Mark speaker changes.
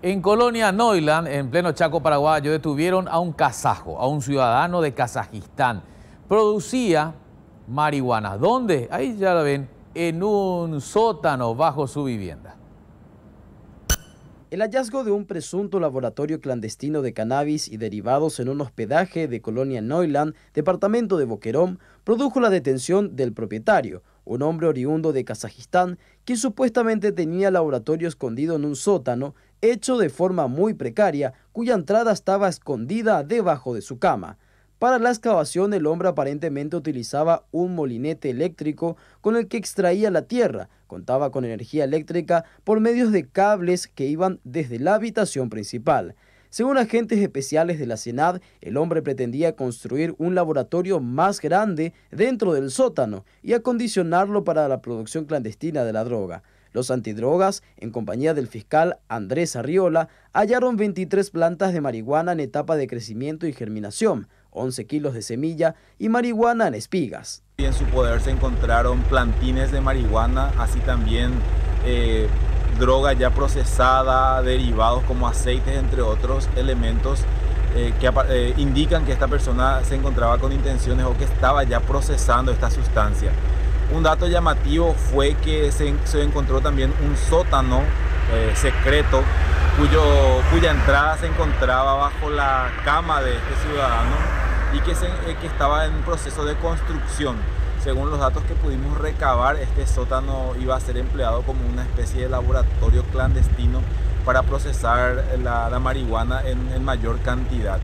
Speaker 1: En Colonia Neuland, en pleno Chaco paraguayo, detuvieron a un kazajo, a un ciudadano de Kazajistán. Producía marihuana. ¿Dónde? Ahí ya lo ven, en un sótano bajo su vivienda.
Speaker 2: El hallazgo de un presunto laboratorio clandestino de cannabis y derivados en un hospedaje de Colonia Neuland, departamento de Boquerón, produjo la detención del propietario, un hombre oriundo de Kazajistán, que supuestamente tenía laboratorio escondido en un sótano, hecho de forma muy precaria, cuya entrada estaba escondida debajo de su cama. Para la excavación el hombre aparentemente utilizaba un molinete eléctrico con el que extraía la tierra. Contaba con energía eléctrica por medios de cables que iban desde la habitación principal. Según agentes especiales de la Senad, el hombre pretendía construir un laboratorio más grande dentro del sótano y acondicionarlo para la producción clandestina de la droga. Los antidrogas, en compañía del fiscal Andrés Arriola, hallaron 23 plantas de marihuana en etapa de crecimiento y germinación, 11 kilos de semilla y marihuana en espigas.
Speaker 3: En su poder se encontraron plantines de marihuana, así también eh, droga ya procesada, derivados como aceites, entre otros elementos eh, que eh, indican que esta persona se encontraba con intenciones o que estaba ya procesando esta sustancia. Un dato llamativo fue que se, encontró también un sótano eh, secreto cuyo, cuya entrada se encontraba bajo la cama de este ciudadano y que, que estaba en proceso de construcción. Según los datos que pudimos recabar, este sótano iba a ser empleado como una especie de laboratorio clandestino para procesar la, marihuana en mayor cantidad.